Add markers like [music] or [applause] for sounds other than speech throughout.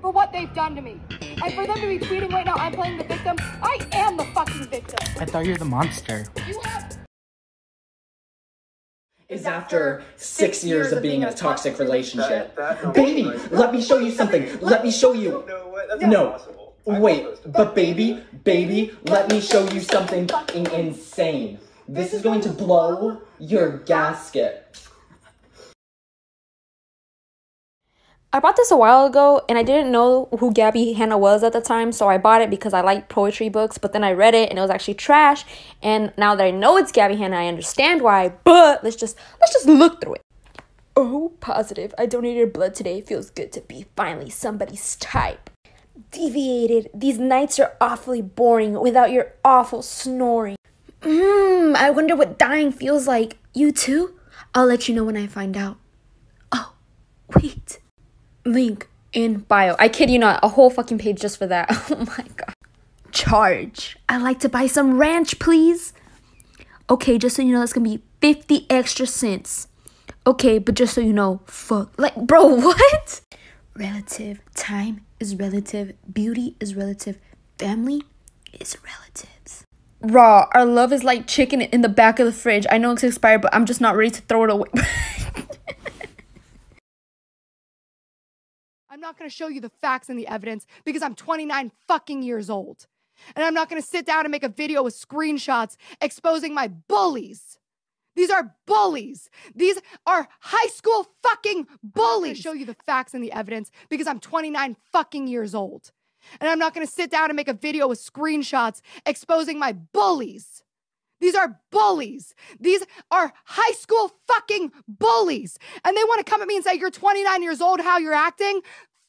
For what they've done to me. And for them to be tweeting right now, I'm playing the victim. I am the fucking victim. I thought you were the monster. You have is after six years of being in a toxic relationship. That- that- Baby, right. let me show you something. Let me show you. No, what? That's No. not Wait, but baby, baby, let me show you something fucking insane. This is going to blow your gasket. I bought this a while ago and I didn't know who Gabbie Hanna was at the time, so I bought it because I like poetry books, but then I read it and it was actually trash. And now that I know it's Gabbie Hanna, I understand why, but let's just let's just look through it. Oh, positive. I donated blood today. Feels good to be finally somebody's type. Deviated. These nights are awfully boring without your awful snoring. Mmm, I wonder what dying feels like. You too? I'll let you know when I find out. Oh, wait. Link in bio. I kid you not, a whole fucking page just for that. [laughs] Oh my god. Charge. I'd like to buy some ranch, please. Okay, just so you know, that's gonna be 50 extra cents. Okay, but just so you know, fuck. Like, bro, [laughs] what? Relative. Time is relative. Beauty is relative. Family is relatives. Raw. Our love is like chicken in the back of the fridge. I know it's expired, but I'm just not ready to throw it away. [laughs] I'm not going to show you the facts and the evidence because I'm 29 fucking years old. And I'm not going to sit down and make a video with screenshots exposing my bullies. These are bullies. These are high school fucking bullies. show you the facts and the evidence because I'm 29 fucking years old. And I'm not going to sit down and make a video with screenshots exposing my bullies. These are bullies. These are high school fucking bullies. And they want to come at me and say, You're 29 years old, how you're acting?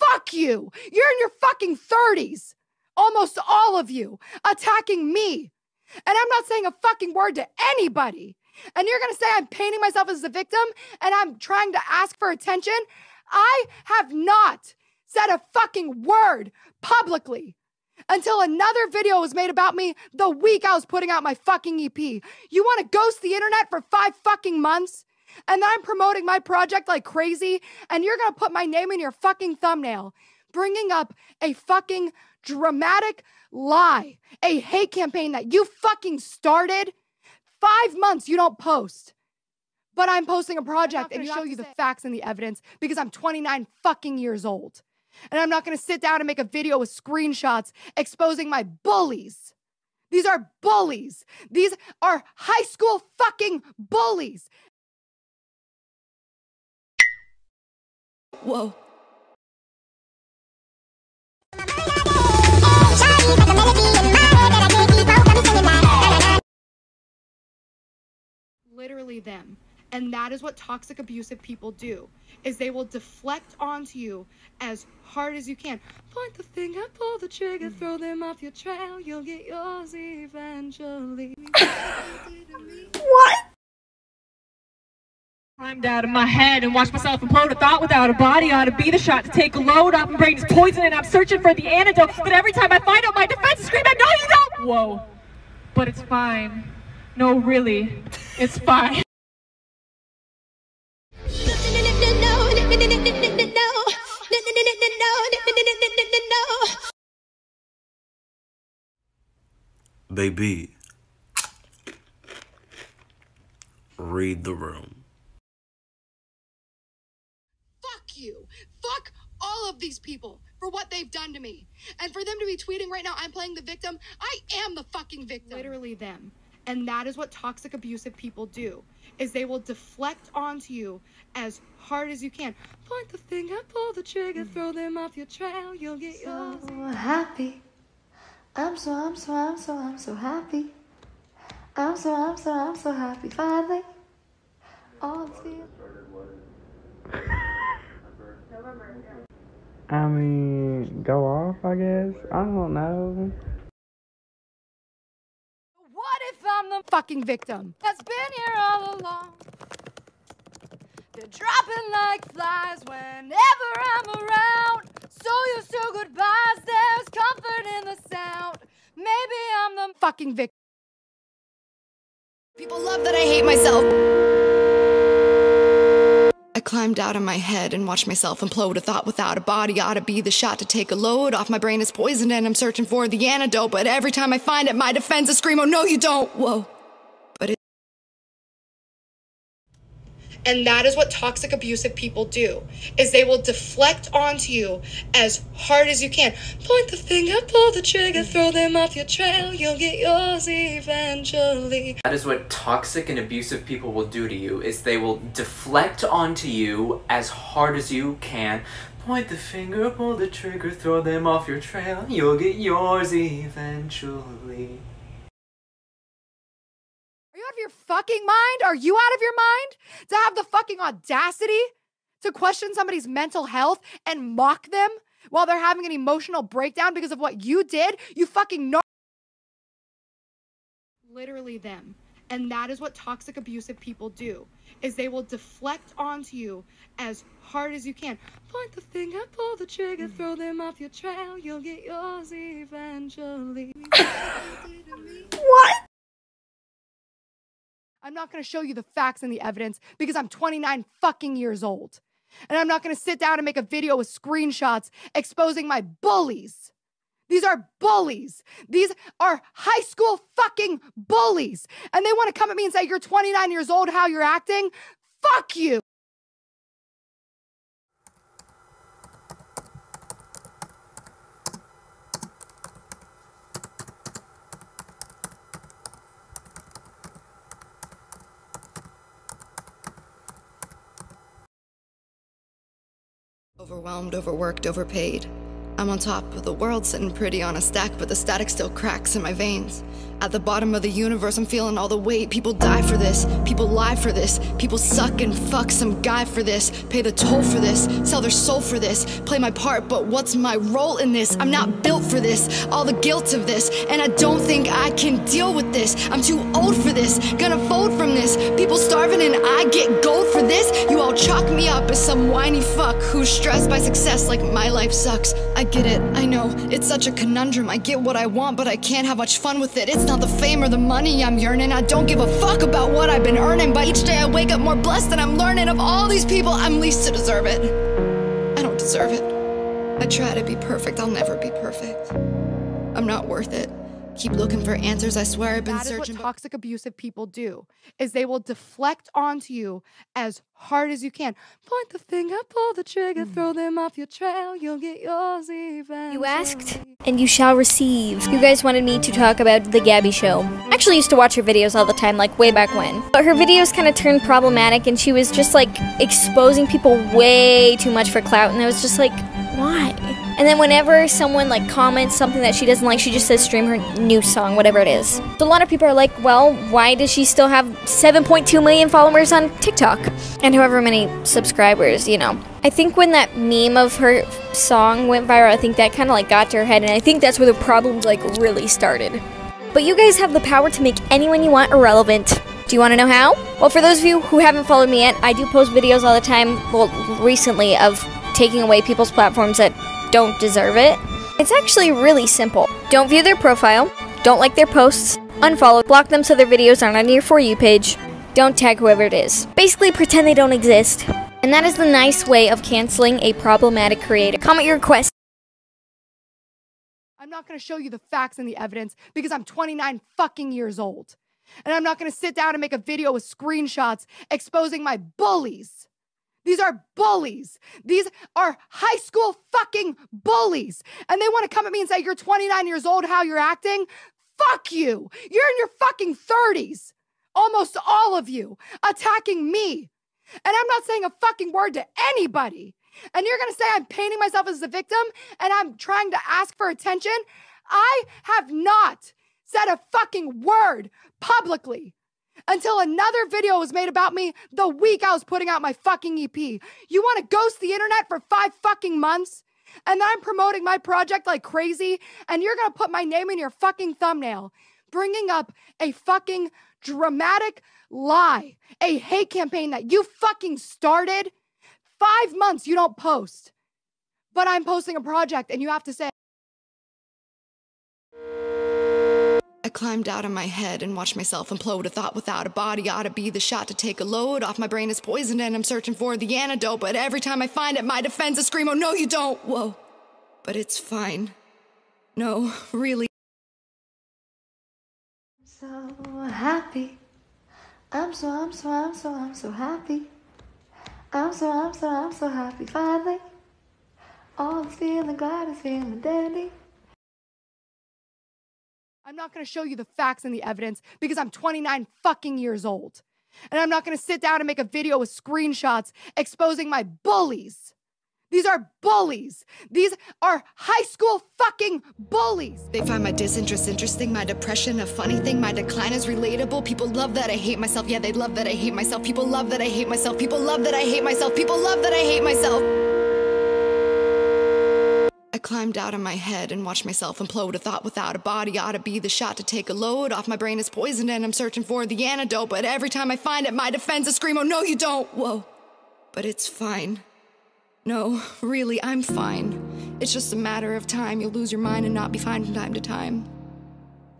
Fuck you. You're in your fucking 30s. Almost all of you attacking me. And I'm not saying a fucking word to anybody. And you're going to say I'm painting myself as the victim and I'm trying to ask for attention? I have not said a fucking word publicly until another video was made about me the week I was putting out my fucking EP. You want to ghost the internet for five fucking months? And then I'm promoting my project like crazy, and you're gonna put my name in your fucking thumbnail, bringing up a fucking dramatic lie, a hate campaign that you fucking started. Five months you don't post. But I'm posting a project and show you the facts and the evidence because I'm 29 fucking years old. And I'm not gonna sit down and make a video with screenshots exposing my bullies. These are bullies. These are high school fucking bullies. Whoa. literally them. And that is what toxic abusive people do is they will deflect onto you as hard as you can. Point the finger pull the trigger mm. throw them off your trail. You'll get yours eventually. [laughs] What? Climbed out of my head and watched myself implode. A thought without a body ought to be the shot to take a load off. My brain is poison and I'm searching for the antidote. But every time I find out my defense scream, I know you don't. Whoa. But it's fine. No, really. It's fine. [laughs] Baby, read the room. You fuck all of these people for what they've done to me and for them to be tweeting right now i'm playing the victim i am the fucking victim literally them and that is what toxic abusive people do is they will deflect onto you as hard as you can point the finger pull the trigger mm. throw them off your trail you'll get yours so happy. I'm so, I'm so, I'm so, I'm so happy. I'm so, I'm so, I'm so happy. Finally. All to you. [laughs] I mean, go off, I guess. I don't know. What if I'm the fucking victim that's been here all along? They're dropping like flies whenever I'm around. So used to goodbyes, there's comfort in the sound. Maybe I'm the fucking victim. People love that I hate myself. Climbed out of my head and watched myself implode. A thought without a body ought to be the shot to take a load off. My brain is poisoned and I'm searching for the antidote. But every time I find it, my defenses scream, Oh no, you don't. Whoa. And that is what toxic abusive people do is they will deflect onto you as hard as you can. Point the finger, pull the trigger, throw them off your trail. You'll get yours eventually. That is what toxic and abusive people will do to you is they will deflect onto you as hard as you can. Point the finger, pull the trigger, throw them off your trail. You'll get yours eventually. Fucking mind? Are you out of your mind to have the fucking audacity to question somebody's mental health and mock them while they're having an emotional breakdown because of what you did? You fucking know. Literally them. And that is what toxic abusive people do is they will deflect onto you as hard as you can. Point the finger, pull the trigger, mm. throw them off your trail. You'll get yours eventually. [coughs] What? I'm not going to show you the facts and the evidence because I'm 29 fucking years old. And I'm not going to sit down and make a video with screenshots exposing my bullies. These are bullies. These are high school fucking bullies. And they want to come at me and say, You're 29 years old, how you're acting? Fuck you. Overwhelmed, overworked, overpaid. I'm on top of the world, sitting pretty on a stack, but the static still cracks in my veins. At the bottom of the universe, I'm feeling all the weight. People die for this, people lie for this, people suck and fuck some guy for this, pay the toll for this, sell their soul for this, play my part, but what's my role in this? I'm not built for this, all the guilt of this, and I don't think I can deal with this. I'm too old for this, gonna fold from this. People starving and I get gold for this. You all chalk me up as some whiny fuck who's stressed by success like my life sucks. I get it, I know, it's such a conundrum. I get what I want, but I can't have much fun with it. It's not the fame or the money I'm yearning. I don't give a fuck about what I've been earning, but each day I wake up more blessed and I'm learning of all these people I'm least to deserve it. I don't deserve it. I try to be perfect, I'll never be perfect. I'm not worth it. Keep looking for answers. I swear I've been That is searching. what toxic abusive people do is they will deflect onto you as hard as you can. Point the finger, pull the trigger, hmm. throw them off your trail. You'll get yours eventually. You asked, and you shall receive. You guys wanted me to talk about The Gabbie Show. I actually used to watch her videos all the time, like way back when. But her videos kind of turned problematic, and she was just like exposing people way too much for clout, and I was just like, why? And then whenever someone like comments something that she doesn't like, she just says stream her new song, whatever it is. So a lot of people are like, well, why does she still have 7.2 million followers on TikTok? And however many subscribers, you know. I think when that meme of her song went viral, I think that kind of like got to her head, and I think that's where the problems like really started. But you guys have the power to make anyone you want irrelevant. Do you want to know how? Well, for those of you who haven't followed me yet, I do post videos all the time, well, recently, of taking away people's platforms that don't deserve it. It's actually really simple. Don't view their profile, don't like their posts, unfollow, block them so their videos aren't on your For You page, don't tag whoever it is. Basically, pretend they don't exist. And that is the nice way of canceling a problematic creator. Comment your request. I'm not going to show you the facts and the evidence because I'm 29 fucking years old. And I'm not going to sit down and make a video with screenshots exposing my bullies. These are bullies. These are high school fucking bullies. And they want to come at me and say, You're 29 years old, how you're acting? Fuck you. You're in your fucking 30s. Almost all of you attacking me. And I'm not saying a fucking word to anybody. And you're going to say I'm painting myself as the victim and I'm trying to ask for attention? I have not said a fucking word publicly until another video was made about me the week I was putting out my fucking EP. You want to ghost the internet for five fucking months? And then I'm promoting my project like crazy, and you're gonna put my name in your fucking thumbnail, bringing up a fucking dramatic lie, a hate campaign that you fucking started. Five months you don't post, but I'm posting a project, and you have to say, I climbed out of my head and watched myself implode. A thought without a body ought to be the shot to take a load off. My brain is poisoned and I'm searching for the antidote. But every time I find it, my defenses scream, Oh, no, you don't. Whoa. But it's fine. No, really. so happy. I'm so, I'm so, I'm so, I'm so happy. I'm so, I'm so, I'm so happy. Finally, all is feeling glad is feeling dandy. I'm not going to show you the facts and the evidence because I'm 29 fucking years old. And I'm not going to sit down and make a video with screenshots exposing my bullies. These are bullies. These are high school fucking bullies. They find my disinterest interesting, my depression a funny thing, my decline is relatable. People love that I hate myself. Yeah, they love that I hate myself. People love that I hate myself. People love that I hate myself. People love that I hate myself. I climbed out of my head and watched myself implode. A thought without a body ought to be the shot to take a load off. My brain is poisoned and I'm searching for the antidote. But every time I find it, my defenses scream, Oh, no, you don't. Whoa. But it's fine. No, really, I'm fine. It's just a matter of time. You'll lose your mind and not be fine from time to time.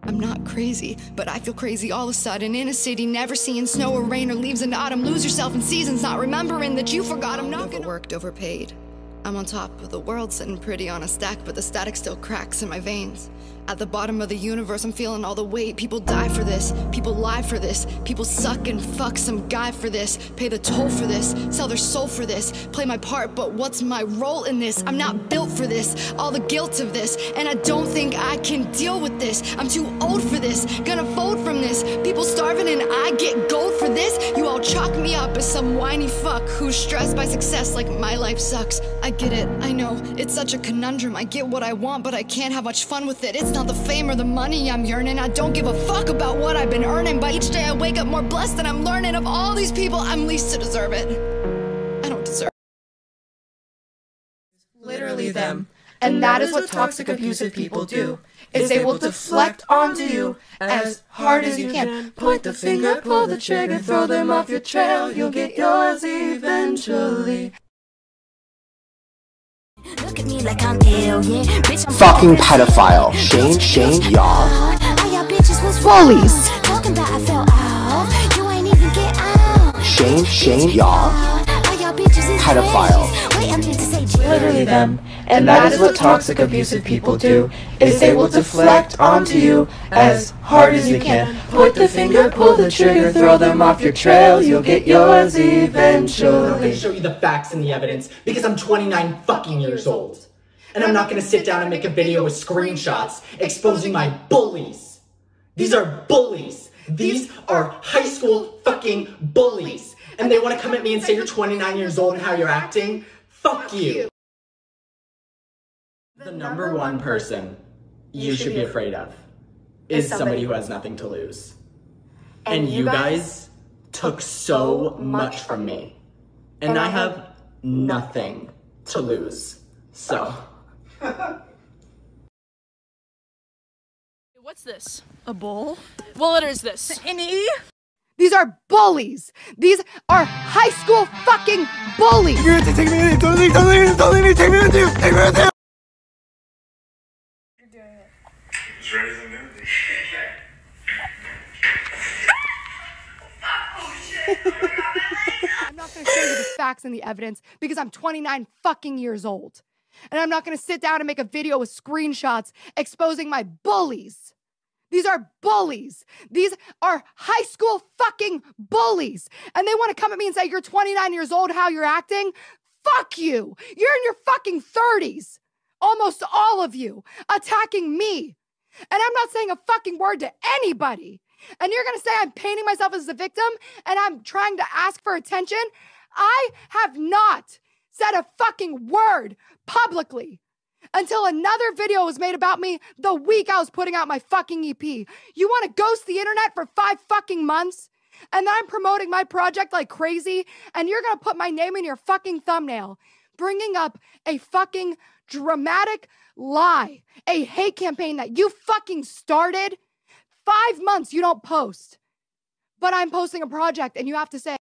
I'm not crazy, but I feel crazy all of a sudden in a city, never seeing snow or rain or leaves in autumn. Lose yourself in seasons, not remembering that you forgot. I'm not gonna. overworked, overpaid. I'm on top of the world, sitting pretty on a stack, but the static still cracks in my veins. At the bottom of the universe, I'm feeling all the weight. People die for this, people lie for this, people suck and fuck some guy for this, pay the toll for this, sell their soul for this, play my part, but what's my role in this? I'm not built for this, all the guilt of this, and I don't think I can deal with this. I'm too old for this, gonna fold from this. People starving and I get gold for this. You all chalk me up as some whiny fuck who's stressed by success like my life sucks. I get it, I know, it's such a conundrum. I get what I want, but I can't have much fun with it. It's not the fame or the money I'm yearning. I don't give a fuck about what I've been earning. But each day I wake up more blessed than I'm learning. Of all these people, I'm least to deserve it. I don't deserve it. literally them. And that is what toxic abusive people do. Is they will deflect onto you as hard as you can. Point the finger, pull the trigger, throw them off your trail. You'll get yours eventually. Look at me like I'm ill, yeah. Bitch, I'm Fucking pedophile. Shame, shame, y'all. Bullies. Talking about I fell out. You ain't even get out. Shame, shame, y'all. Pedophile. Wait, I'm here to say Literally them. And that is what toxic abusive people do. Is they will deflect onto you as hard as you can. Point the finger, pull the trigger, throw them off your trail. You'll get yours eventually. I'm gonna show you the facts and the evidence because I'm 29 fucking years old. And I'm not gonna sit down and make a video with screenshots exposing my bullies. These are bullies. These are high school fucking bullies. And they wanna come at me and say you're 29 years old and how you're acting? Fuck you. The number one person you should be afraid of is somebody who has nothing to lose. And you guys took so much from me. And I have nothing to lose. So. [laughs] What's this? A bowl? Well, it is this. An E? These are bullies. These are high school fucking bullies. You're gonna take me with you. Don't leave, don't leave, don't leave me. Take me with you. Take me with you. I'm not going to show you the facts and the evidence because I'm 29 fucking years old. And I'm not going to sit down and make a video with screenshots exposing my bullies. These are bullies. These are high school fucking bullies. And they want to come at me and say, You're 29 years old, how you're acting? Fuck you. You're in your fucking 30s. Almost all of you attacking me. And I'm not saying a fucking word to anybody. And you're gonna say I'm painting myself as the victim and I'm trying to ask for attention? I have not said a fucking word publicly until another video was made about me the week I was putting out my fucking EP. You wanna ghost the internet for five fucking months? And then I'm promoting my project like crazy, and you're gonna put my name in your fucking thumbnail, bringing up a fucking dramatic lie, a hate campaign that you fucking started. Five months you don't post, but I'm posting a project, and you have to say,